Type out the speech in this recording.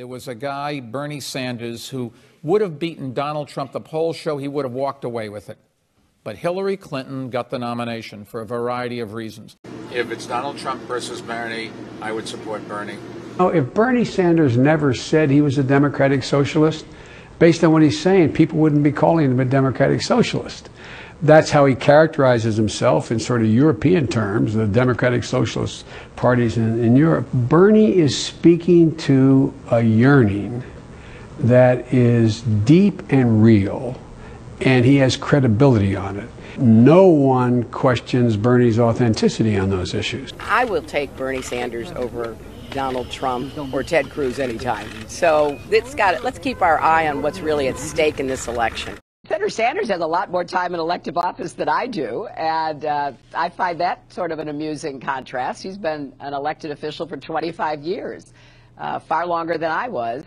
There was a guy, Bernie Sanders, who would have beaten Donald Trump. The polls show he would have walked away with it. But Hillary Clinton got the nomination for a variety of reasons. If it's Donald Trump versus Bernie, I would support Bernie. Now, if Bernie Sanders never said he was a democratic socialist, based on what he's saying, people wouldn't be calling him a democratic socialist. That's how he characterizes himself in sort of European terms, the democratic socialist parties in, in Europe. Bernie is speaking to a yearning that is deep and real, and he has credibility on it. No one questions Bernie's authenticity on those issues. I will take Bernie Sanders over Donald Trump or Ted Cruz anytime. So it's got it. Let's keep our eye on what's really at stake in this election. Senator Sanders has a lot more time in elective office than I do, and uh, I find that sort of an amusing contrast. He's been an elected official for 25 years, uh, far longer than I was.